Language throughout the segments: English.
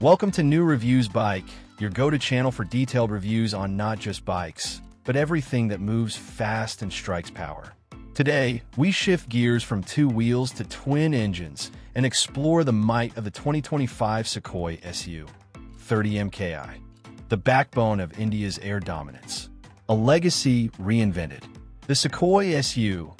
Welcome to New Reviews Bike, your go to channel for detailed reviews on not just bikes, but everything that moves fast and strikes power. Today, we shift gears from two wheels to twin engines and explore the might of the 2025 Sukhoi SU 30 MKI, the backbone of India's air dominance. A legacy reinvented. The Sukhoi SU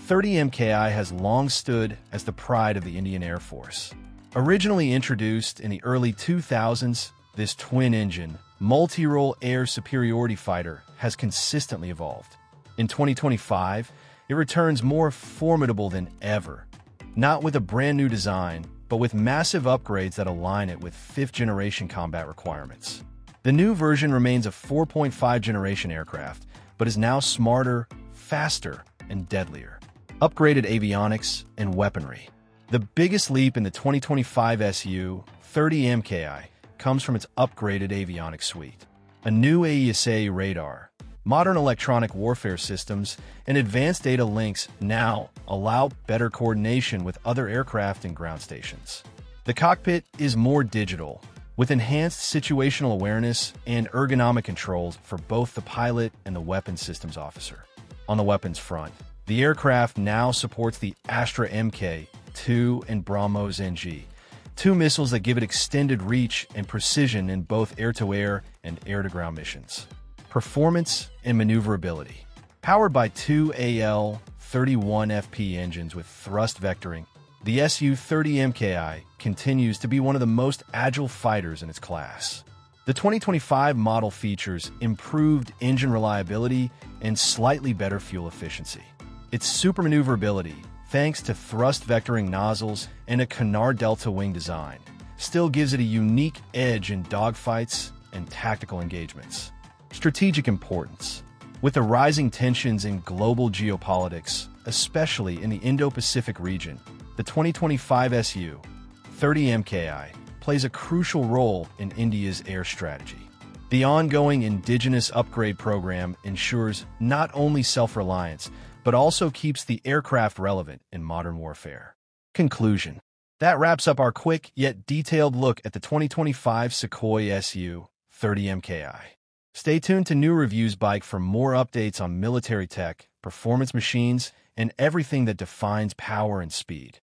30 MKI has long stood as the pride of the Indian Air Force. Originally introduced in the early 2000s, this twin-engine, multi-role air superiority fighter has consistently evolved. In 2025, it returns more formidable than ever, not with a brand new design, but with massive upgrades that align it with fifth-generation combat requirements. The new version remains a 4.5 generation aircraft, but is now smarter, faster, and deadlier. Upgraded avionics and weaponry. The biggest leap in the 2025 SU 30 MKI comes from its upgraded avionics suite. A new AESA radar, modern electronic warfare systems, and advanced data links now allow better coordination with other aircraft and ground stations. The cockpit is more digital, with enhanced situational awareness and ergonomic controls for both the pilot and the weapons systems officer. On the weapons front, the aircraft now supports the Astra MK 2 and BrahMos NG, two missiles that give it extended reach and precision in both air-to-air and air-to-ground missions. Performance and maneuverability. Powered by two AL-31FP engines with thrust vectoring, the Su-30 MKI continues to be one of the most agile fighters in its class. The 2025 model features improved engine reliability and slightly better fuel efficiency. Its super maneuverability thanks to thrust vectoring nozzles and a canard delta wing design, still gives it a unique edge in dogfights and tactical engagements. Strategic importance. With the rising tensions in global geopolitics, especially in the Indo-Pacific region, the 2025 SU 30 MKI plays a crucial role in India's air strategy. The ongoing indigenous upgrade program ensures not only self-reliance, but also keeps the aircraft relevant in modern warfare. Conclusion. That wraps up our quick yet detailed look at the 2025 Sukhoi SU 30 MKI. Stay tuned to New Reviews Bike for more updates on military tech, performance machines, and everything that defines power and speed.